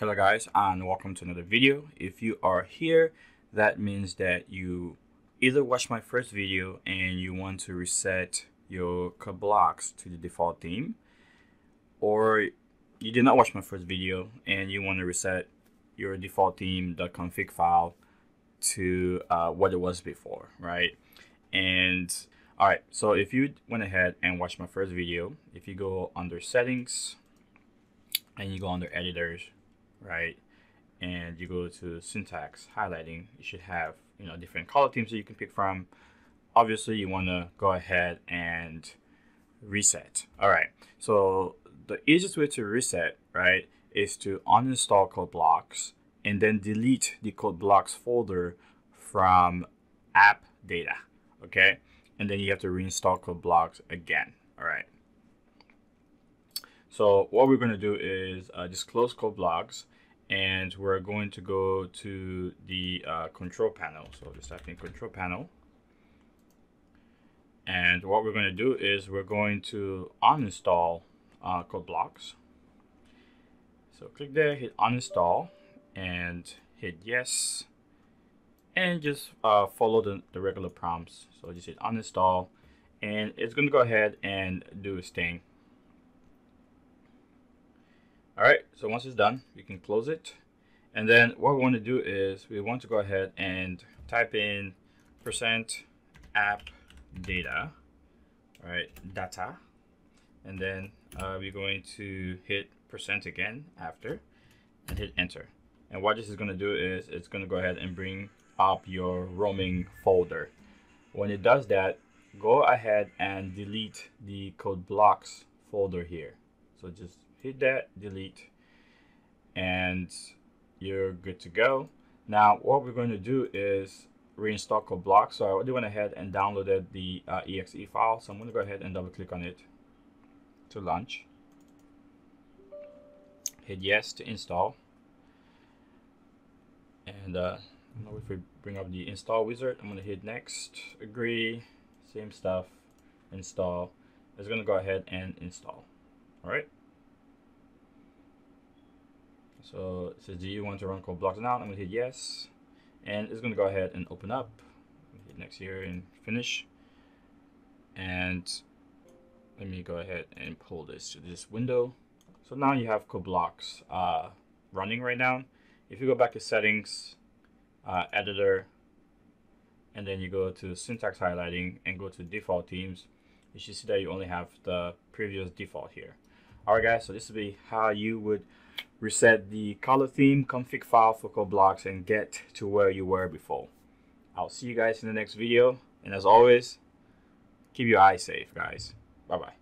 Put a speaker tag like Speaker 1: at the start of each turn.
Speaker 1: Hello guys and welcome to another video. If you are here, that means that you either watched my first video and you want to reset your blocks to the default theme or you did not watch my first video and you want to reset your default theme.config file to uh, what it was before, right? And all right, so if you went ahead and watched my first video, if you go under settings and you go under editors, right? And you go to syntax highlighting, you should have, you know, different color themes that you can pick from. Obviously, you want to go ahead and reset. All right. So the easiest way to reset, right, is to uninstall code blocks and then delete the code blocks folder from app data. Okay. And then you have to reinstall code blocks again. All right. So what we're going to do is uh, just close code blocks and we're going to go to the uh, control panel. So just type in control panel. And what we're going to do is we're going to uninstall uh, code blocks. So click there, hit uninstall and hit yes. And just uh, follow the, the regular prompts. So just hit uninstall and it's going to go ahead and do its thing. All right, so once it's done, we can close it. And then what we want to do is we want to go ahead and type in percent app data, right, data. And then uh, we're going to hit percent again after and hit enter. And what this is going to do is it's going to go ahead and bring up your roaming folder. When it does that, go ahead and delete the code blocks folder here. So just hit that, delete, and you're good to go. Now, what we're going to do is reinstall code block. So I already went ahead and downloaded the uh, exe file. So I'm going to go ahead and double click on it to launch. Hit yes to install. And uh, if we bring up the install wizard, I'm going to hit next, agree, same stuff, install. It's going to go ahead and install. All right. So it says, do you want to run code blocks now? I'm gonna hit yes. And it's gonna go ahead and open up. Hit next here and finish. And let me go ahead and pull this to this window. So now you have code blocks uh, running right now. If you go back to settings, uh, editor, and then you go to syntax highlighting and go to default themes, you should see that you only have the previous default here. Alright guys, so this will be how you would reset the color theme config file for code blocks and get to where you were before. I'll see you guys in the next video. And as always, keep your eyes safe, guys. Bye-bye.